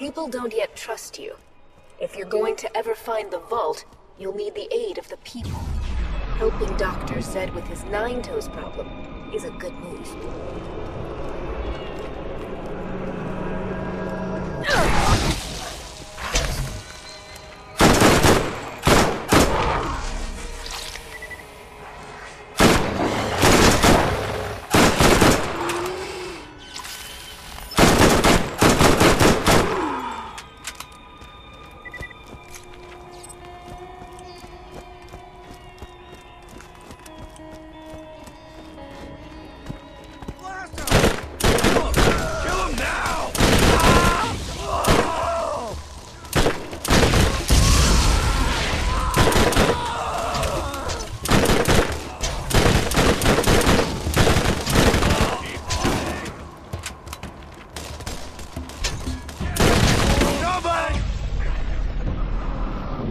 People don't yet trust you. If you're going to ever find the vault, you'll need the aid of the people. Helping Dr. Zed with his Nine Toes problem is a good move.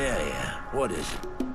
Yeah, yeah. What is it?